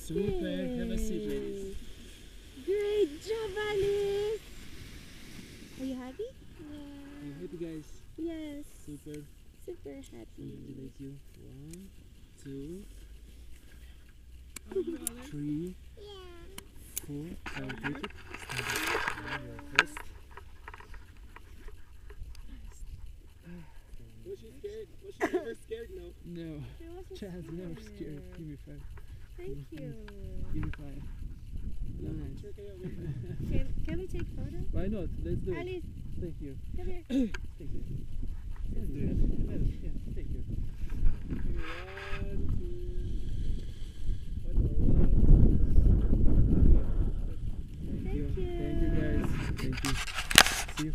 Super. Yay. Have a seat, ladies. Great job, Alice. Are you happy? Yeah. Are you happy, guys? Yes. Super. Super happy. Congratulate you. One, two, three, yeah. four. I take it. First. Was she scared? Was she ever scared? No. No. Chaz never scared. Give me five. Thank you. Give me five. Nice. Can Can, can we take photos? Why not? Let's do it. Alice, Thank you. come here. Thank you. Let's do it. Let us- Yeah, thank you. One, two. One more. One, Thank you. Thank you. Thank you guys. Thank you. See you.